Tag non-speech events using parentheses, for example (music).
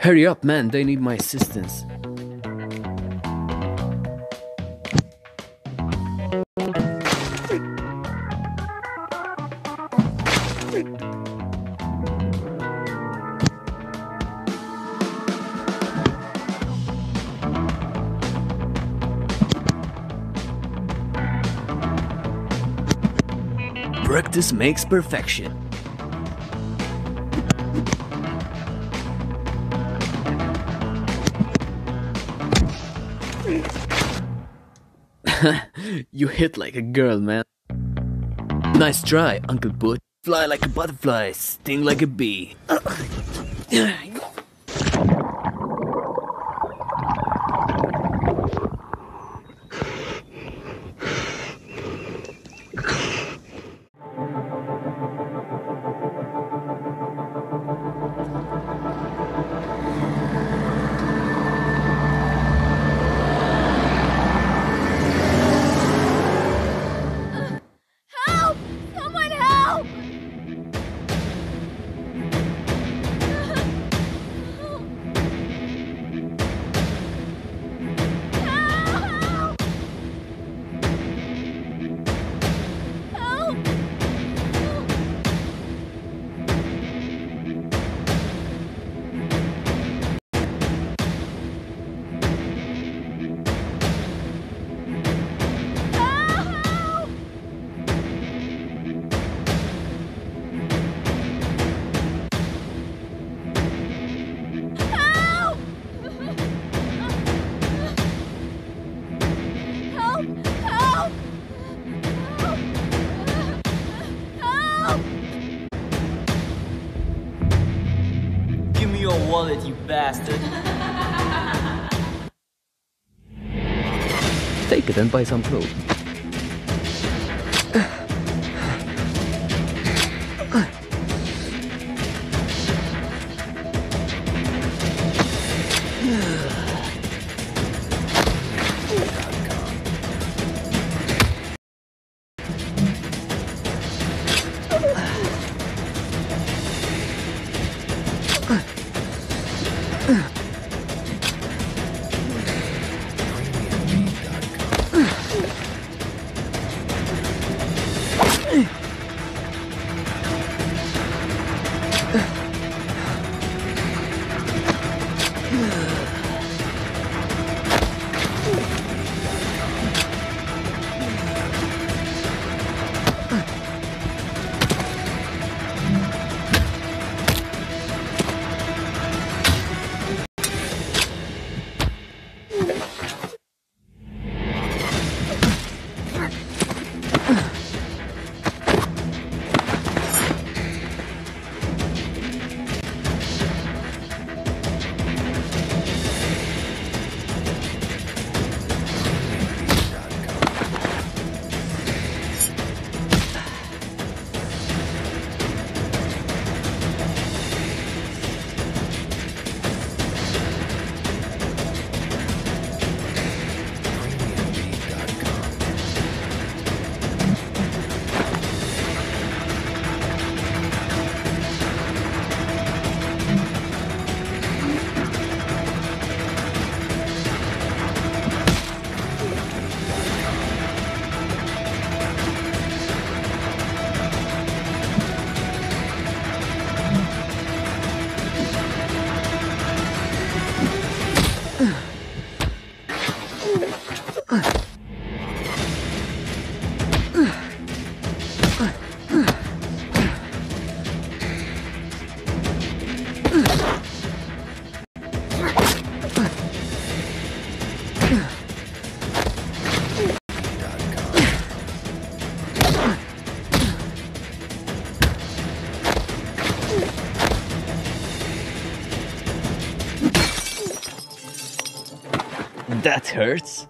Hurry up, man, they need my assistance. Practice makes perfection. (laughs) you hit like a girl, man. Nice try, Uncle Put. Fly like a butterfly, sting like a bee. (clears throat) your wallet, you bastard. Take it and buy some clothes. Ugh. (sighs) (sighs) That hurts.